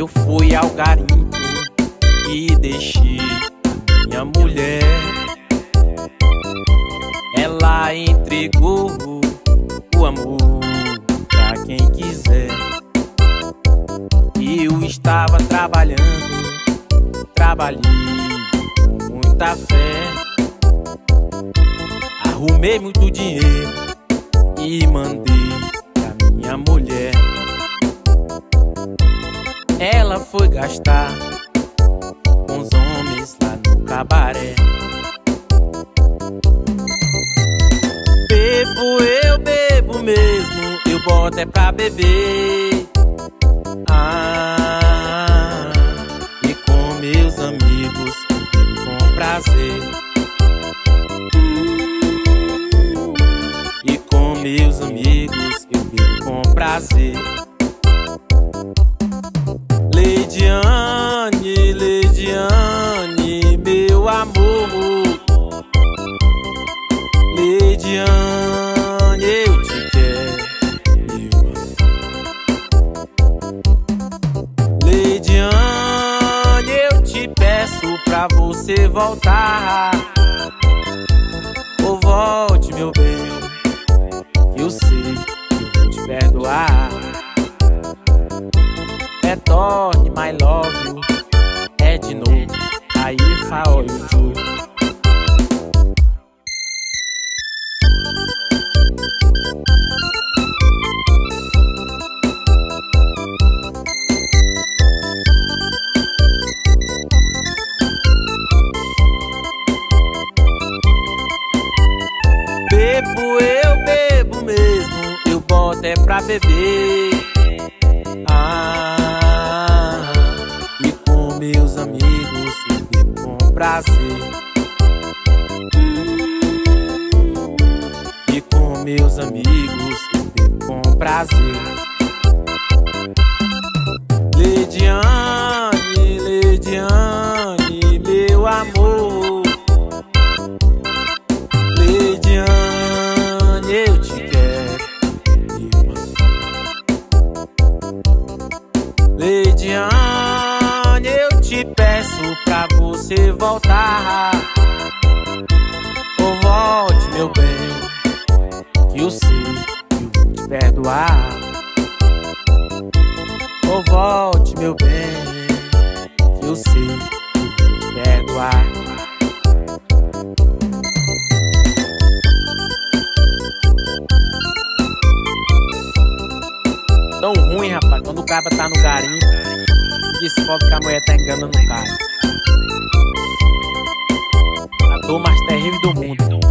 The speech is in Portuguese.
Eu fui ao garimpo e deixei minha mulher. Ela entregou o amor pra quem quiser. Eu estava trabalhando, trabalhei com muita fé. Arrumei muito dinheiro e mandei pra minha mulher. Ela foi gastar com os homens lá no cabaré. Bebo, eu bebo mesmo, eu boto é pra beber. Ah, e com meus amigos com prazer. E com meus amigos eu bebo com prazer. Leidiane, Leidiane, meu amor. Leidiane, eu te quero. Leidiane, eu te peço pra você voltar. É torne my love you, é de novo, aí fala you Bebo, eu bebo mesmo, eu boto é pra beber. Amigos com prazer. E com meus amigos com prazer. Leidiane, Leidiane, meu amor. Leidiane, eu te quero, eu te peço pra você voltar. Ou volte, meu bem, que eu sei que eu vou te perdoar. Ou volte, meu bem, que eu sei que eu vou te perdoar. Tão ruim, rapaz, quando o cara tá no garimpo, descobre que a mulher tá enganando o cara. A dor mais terrível do mundo.